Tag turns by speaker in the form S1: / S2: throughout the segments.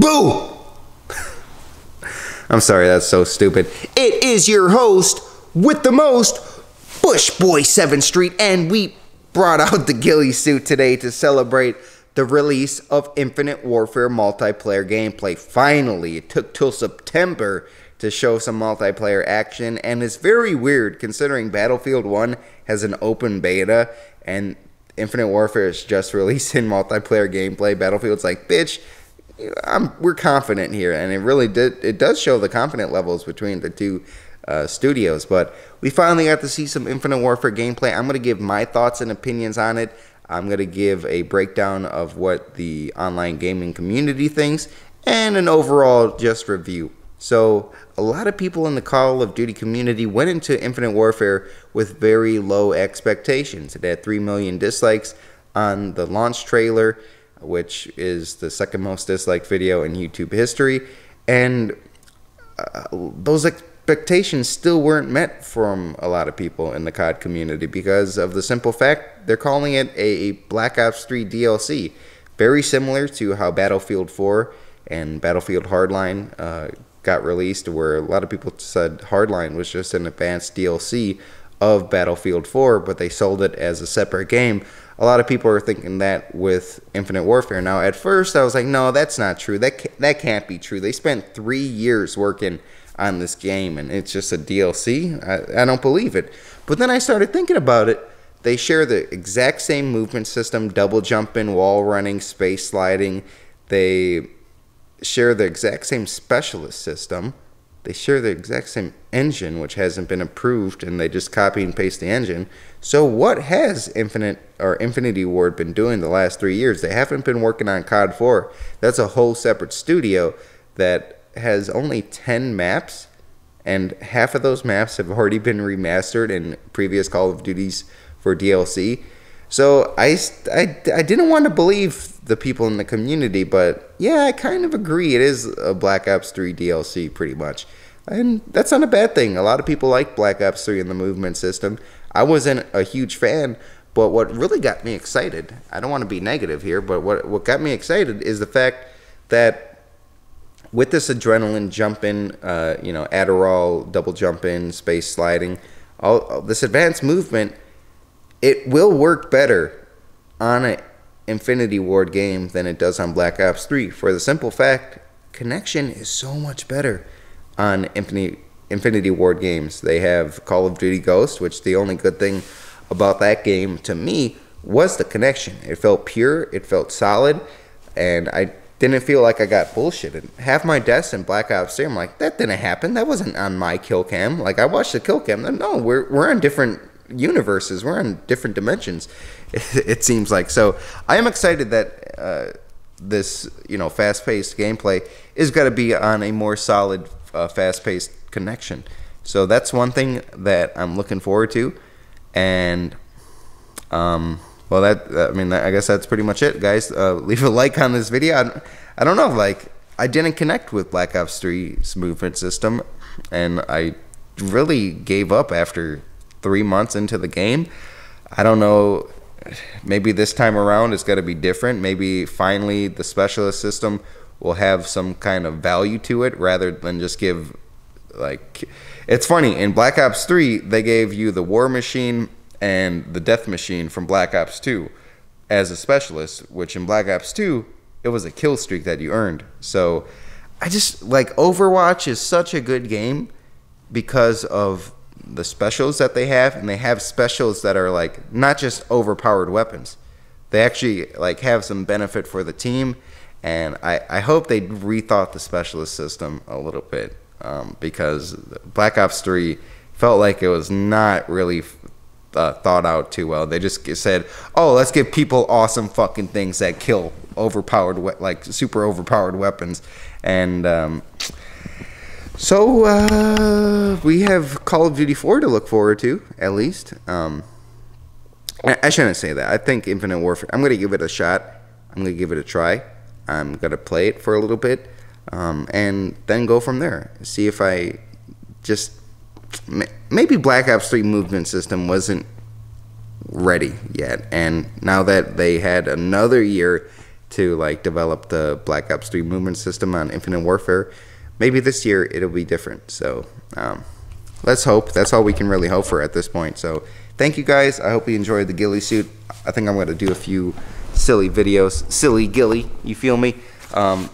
S1: Boo! I'm sorry, that's so stupid. It is your host with the most, Bush Boy 7th Street, and we brought out the ghillie suit today to celebrate the release of Infinite Warfare multiplayer gameplay. Finally, it took till September to show some multiplayer action, and it's very weird considering Battlefield 1 has an open beta and Infinite Warfare is just releasing multiplayer gameplay. Battlefield's like, bitch, I'm, we're confident here, and it really did. It does show the confident levels between the two uh, studios. But we finally got to see some Infinite Warfare gameplay. I'm going to give my thoughts and opinions on it. I'm going to give a breakdown of what the online gaming community thinks and an overall just review. So, a lot of people in the Call of Duty community went into Infinite Warfare with very low expectations. It had 3 million dislikes on the launch trailer which is the second most disliked video in YouTube history. And uh, those expectations still weren't met from a lot of people in the COD community because of the simple fact they're calling it a Black Ops 3 DLC. Very similar to how Battlefield 4 and Battlefield Hardline uh, got released, where a lot of people said Hardline was just an advanced DLC of Battlefield 4, but they sold it as a separate game a lot of people are thinking that with Infinite Warfare. Now, at first, I was like, no, that's not true. That can't, that can't be true. They spent three years working on this game, and it's just a DLC. I, I don't believe it. But then I started thinking about it. They share the exact same movement system: double jumping, wall running, space sliding. They share the exact same specialist system. They share the exact same engine, which hasn't been approved, and they just copy and paste the engine. So what has Infinite or Infinity Ward been doing the last three years? They haven't been working on COD 4. That's a whole separate studio that has only 10 maps, and half of those maps have already been remastered in previous Call of Duties for DLC. So I, I, I didn't want to believe the people in the community, but yeah, I kind of agree. It is a Black Ops 3 DLC pretty much. And that's not a bad thing. A lot of people like Black Ops 3 in the movement system. I wasn't a huge fan, but what really got me excited, I don't want to be negative here, but what, what got me excited is the fact that with this adrenaline jumping, uh, you know, Adderall, double jumping, space sliding, all, all, this advanced movement, it will work better on an Infinity Ward game than it does on Black Ops 3 for the simple fact connection is so much better on Infinity Infinity Ward games. They have Call of Duty Ghost, which the only good thing about that game to me was the connection. It felt pure, it felt solid, and I didn't feel like I got bullshitted. Half my deaths in Black Ops 3, I'm like, that didn't happen. That wasn't on my kill cam. Like I watched the kill cam. No, we're we're on different universes. We're on different dimensions. It, seems like so. I am excited that uh, this you know fast paced gameplay is going to be on a more solid, uh, fast paced connection. So that's one thing that I'm looking forward to, and um, well, that I mean, I guess that's pretty much it, guys. Uh, leave a like on this video. I, I don't know, like I didn't connect with Black Ops 3's movement system, and I really gave up after three months into the game. I don't know. Maybe this time around it's going to be different. Maybe finally the specialist system will have some kind of value to it rather than just give like it's funny in Black Ops 3 they gave you the war machine and the death machine from Black Ops 2 as a specialist, which in Black Ops 2 it was a kill streak that you earned. So I just like Overwatch is such a good game because of the specials that they have and they have specials that are like not just overpowered weapons. They actually like have some benefit for the team and I, I hope they rethought the specialist system a little bit um, because Black Ops 3 felt like it was not really uh, thought out too well. They just said, "Oh, let's give people awesome fucking things that kill overpowered, like super overpowered weapons," and um, so uh, we have Call of Duty 4 to look forward to, at least. Um, I shouldn't say that. I think Infinite Warfare. I'm gonna give it a shot. I'm gonna give it a try. I'm gonna play it for a little bit um, and then go from there. See if I just maybe Black Ops 3 movement system wasn't ready yet, and now that they had another year to like develop the Black Ops 3 movement system on Infinite Warfare. Maybe this year it'll be different. So um, let's hope. That's all we can really hope for at this point. So thank you guys. I hope you enjoyed the ghillie suit. I think I'm going to do a few silly videos. Silly ghillie, you feel me? Um,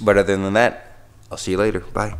S1: but other than that, I'll see you later. Bye.